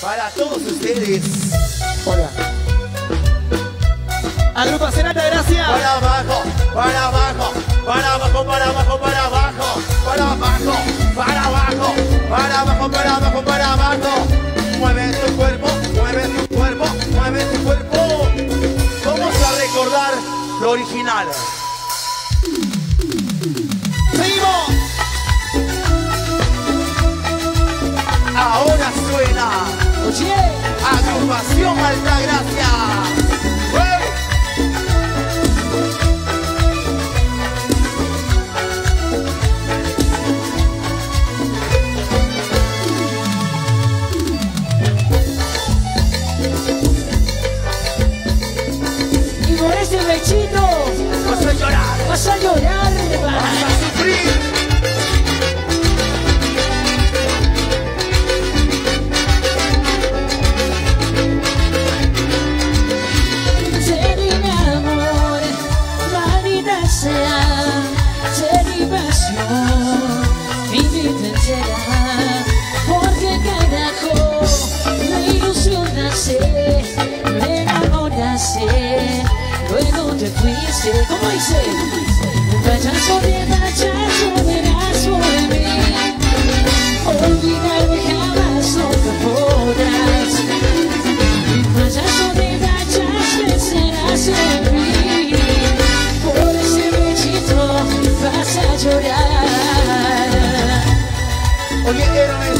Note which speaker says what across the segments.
Speaker 1: para todos ustedes.
Speaker 2: Hola. Agrupación Alta Gracia.
Speaker 1: Para abajo, para abajo, para abajo, para abajo, para abajo, para abajo, para abajo, para abajo, para abajo, para abajo. Mueve tu cuerpo, mueve tu cuerpo, mueve tu cuerpo. Vamos a recordar lo original. Agrupación Altagracia.
Speaker 3: Y por ese pechito
Speaker 1: Vas a llorar,
Speaker 3: vas a llorar. Te fuiste. ¿Cómo dice? Payaso de payaso verás por mí. Olvidarme jamás nunca podrás. Mi payaso de rayas pensarás en mí Por ese bechito vas a llorar
Speaker 1: Oye, Hermes,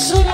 Speaker 1: soon